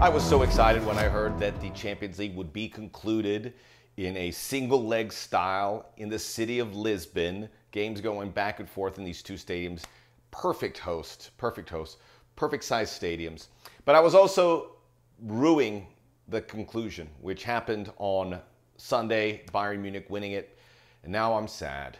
I was so excited when I heard that the Champions League would be concluded in a single leg style in the city of Lisbon. Games going back and forth in these two stadiums. Perfect host, perfect host, perfect size stadiums. But I was also ruining the conclusion, which happened on Sunday, Bayern Munich winning it. And now I'm sad.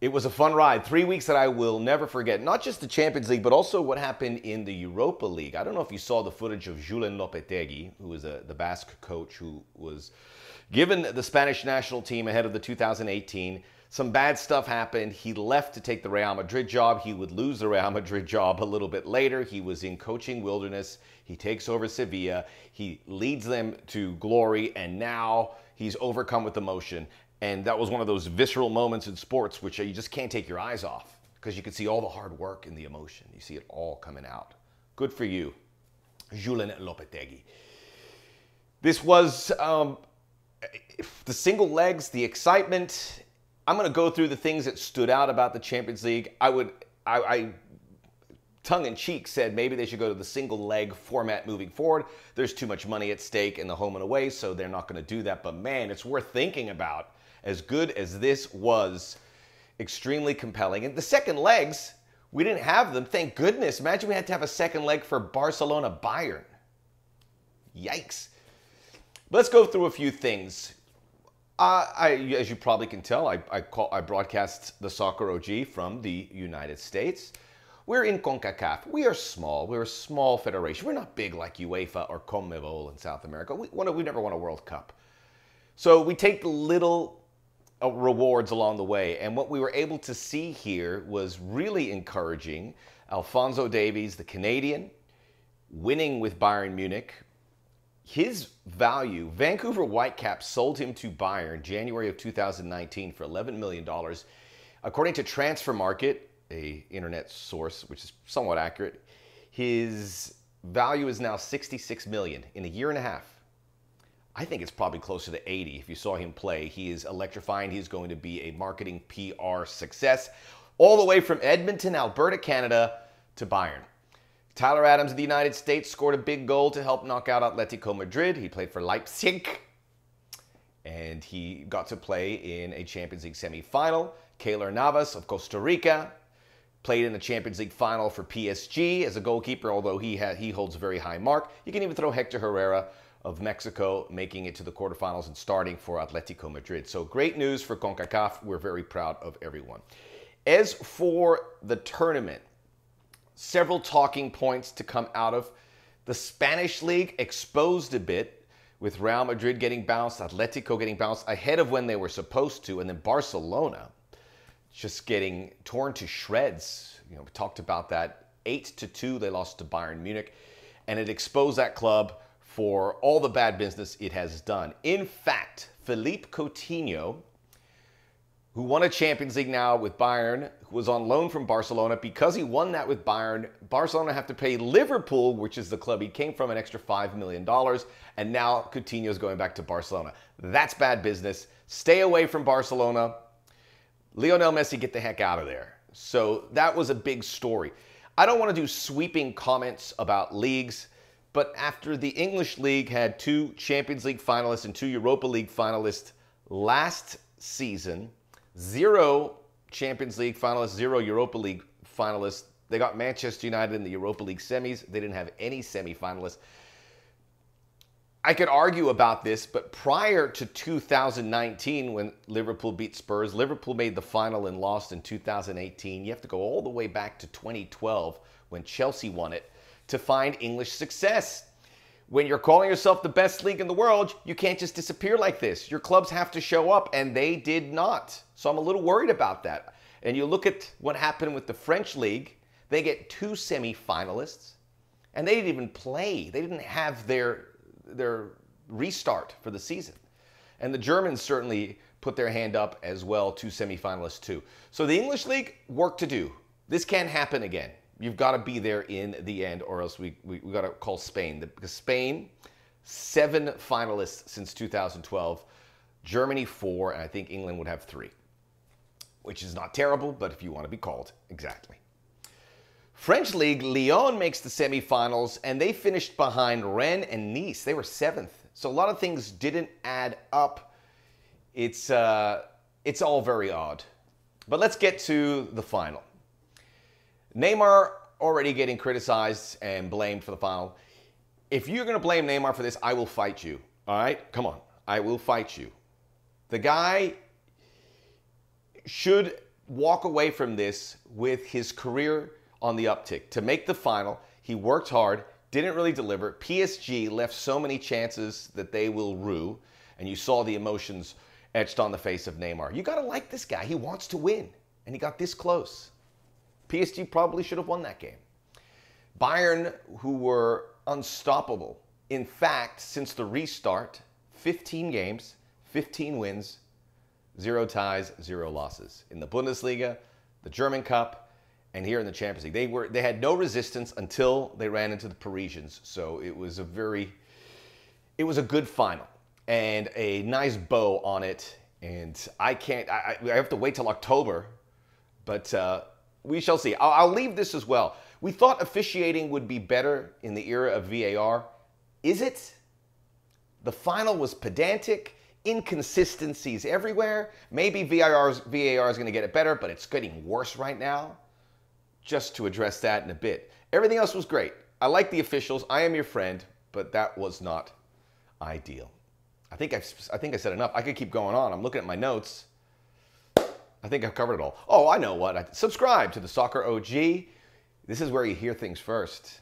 It was a fun ride. Three weeks that I will never forget. Not just the Champions League, but also what happened in the Europa League. I don't know if you saw the footage of Julen Lopetegui, who was a, uh, the Basque coach who was given the Spanish national team ahead of the 2018. Some bad stuff happened. He left to take the Real Madrid job. He would lose the Real Madrid job a little bit later. He was in coaching wilderness. He takes over Sevilla. He leads them to glory, and now he's overcome with emotion. And that was one of those visceral moments in sports which you just can't take your eyes off because you can see all the hard work and the emotion. You see it all coming out. Good for you, Julen Lopetegui. This was um, the single legs, the excitement. I'm going to go through the things that stood out about the Champions League. I would, I, I tongue in cheek said maybe they should go to the single leg format moving forward. There's too much money at stake in the home and away, so they're not going to do that. But man, it's worth thinking about as good as this was, extremely compelling. And the second legs, we didn't have them. Thank goodness. Imagine we had to have a second leg for Barcelona Bayern. Yikes. Let's go through a few things. Uh, I, as you probably can tell, I, I, call, I broadcast the Soccer OG from the United States. We're in CONCACAF. We are small. We're a small federation. We're not big like UEFA or CONMEBOL in South America. We, we never won a World Cup. So we take the little Uh, rewards along the way. And what we were able to see here was really encouraging. Alphonso Davies, the Canadian, winning with Bayern Munich. His value, Vancouver Whitecaps sold him to Bayern January of 2019 for $11 million. According to Transfermarkt, a internet source which is somewhat accurate, his value is now 66 million in a year and a half. I think it's probably closer to 80 if you saw him play. He is electrifying. He's going to be a marketing PR success all the way from Edmonton, Alberta, Canada to Bayern. Tyler Adams of the United States scored a big goal to help knock out Atletico Madrid. He played for Leipzig and he got to play in a Champions League semifinal. Keylor Navas of Costa Rica played in the Champions League final for PSG as a goalkeeper, although he, ha- he holds a very high mark. You can even throw Hector Herrera of Mexico making it to the quarterfinals and starting for Atletico Madrid. So great news for CONCACAF. We're very proud of everyone. As for the tournament, several talking points to come out of. The Spanish league exposed a bit with Real Madrid getting bounced, Atletico getting bounced ahead of when they were supposed to, and then Barcelona just getting torn to shreds. You know, we talked about that. 8 to 2 they lost to Bayern Munich, and it exposed that club for all the bad business it has done. In fact, Philippe Coutinho, who won a Champions League now with Bayern, who was on loan from Barcelona, because he won that with Bayern, Barcelona have to pay Liverpool, which is the club he came from, an extra $5 million. And now Coutinho is going back to Barcelona. That's bad business. Stay away from Barcelona. Lionel Messi, get the heck out of there. So that was a big story. I don't want to do sweeping comments about leagues. But after the English League had two Champions League finalists and two Europa League finalists last season, zero Champions League finalists, zero Europa League finalists. They got Manchester United in the Europa League semis. They didn't have any semifinalists. I could argue about this, but prior to 2019, when Liverpool beat Spurs, Liverpool made the final and lost in 2018. You have to go all the way back to 2012 when Chelsea won it to find English success. When you're calling yourself the best league in the world, you can't just disappear like this. Your clubs have to show up, and they did not. So I'm a little worried about that. And you look at what happened with the French league, they get two semi-finalists, and they didn't even play. They didn't have their, their restart for the season. And the Germans certainly put their hand up as well, two semi-finalists too. So the English league, work to do. This can't happen again. You've got to be there in the end, or else we, we, we got to call Spain. Because Spain, seven finalists since 2012, Germany, four, and I think England would have three, which is not terrible, but if you want to be called, exactly. French League, Lyon makes the semifinals, and they finished behind Rennes and Nice. They were seventh. So a lot of things didn't add up. It's, uh, it's all very odd. But let's get to the final. Neymar already getting criticized and blamed for the final. If you're going to blame Neymar for this, I will fight you. All right? Come on. I will fight you. The guy should walk away from this with his career on the uptick. To make the final, he worked hard, didn't really deliver. PSG left so many chances that they will rue, and you saw the emotions etched on the face of Neymar. You got to like this guy. He wants to win, and he got this close. PSG probably should have won that game. Bayern, who were unstoppable, in fact, since the restart, 15 games, 15 wins, zero ties, zero losses. In the Bundesliga, the German Cup, and here in the Champions League. They were they had no resistance until they ran into the Parisians. So it was a very it was a good final and a nice bow on it. And I can't I, I have to wait till October, but uh, we shall see. I'll, I'll leave this as well. We thought officiating would be better in the era of VAR. Is it? The final was pedantic, inconsistencies everywhere. Maybe VAR is going to get it better, but it's getting worse right now. Just to address that in a bit. Everything else was great. I like the officials. I am your friend, but that was not ideal. I think I've, I think I said enough. I could keep going on. I'm looking at my notes. I think I've covered it all. Oh, I know what. I, subscribe to the Soccer OG. This is where you hear things first.